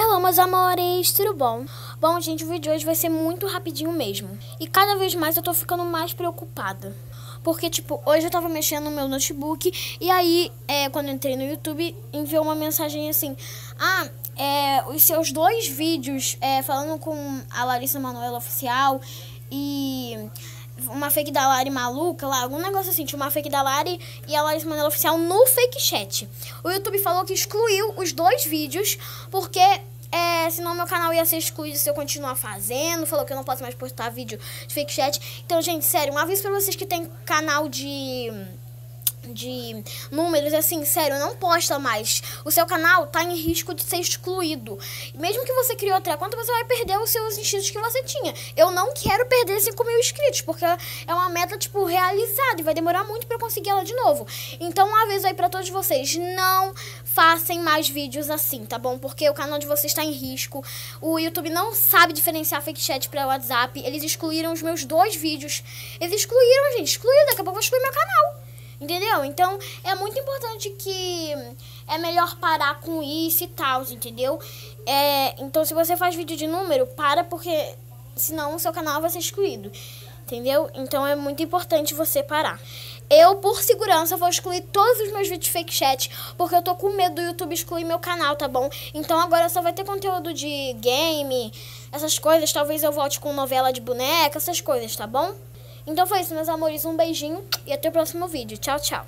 Hello, meus amores, tudo bom? Bom, gente, o vídeo de hoje vai ser muito rapidinho mesmo. E cada vez mais eu tô ficando mais preocupada. Porque, tipo, hoje eu tava mexendo no meu notebook e aí, é, quando entrei no YouTube, enviou uma mensagem assim: Ah, é, os seus dois vídeos é, falando com a Larissa Manoela Oficial e uma fake da Lari maluca lá, algum negócio assim, tinha uma fake da Lari e a Larissa Manoela Oficial no fake chat. O YouTube falou que excluiu os dois vídeos porque é, senão meu canal ia ser excluído se eu continuar fazendo. Falou que eu não posso mais postar vídeo de fake chat. Então, gente, sério, um aviso pra vocês que tem canal de de números, assim, sério, não posta mais. O seu canal tá em risco de ser excluído. Mesmo que você crie outra conta, você vai perder os seus inscritos que você tinha. Eu não quero perder 5 mil inscritos, porque é uma meta, tipo, realizada e vai demorar muito para conseguir ela de novo. Então, um aviso aí para todos vocês, não façam mais vídeos assim, tá bom? Porque o canal de vocês está em risco. O YouTube não sabe diferenciar fake chat para WhatsApp. Eles excluíram os meus dois vídeos. Eles excluíram, gente. Excluíram. Daqui a pouco eu excluir meu canal. Entendeu? Então é muito importante que é melhor parar com isso e tal, entendeu? É, então se você faz vídeo de número, para porque senão o seu canal vai ser excluído. Entendeu? Então é muito importante você parar. Eu, por segurança, vou excluir todos os meus vídeos fake chat, porque eu tô com medo do YouTube excluir meu canal, tá bom? Então agora só vai ter conteúdo de game, essas coisas. Talvez eu volte com novela de boneca, essas coisas, tá bom? Então foi isso, meus amores. Um beijinho e até o próximo vídeo. Tchau, tchau.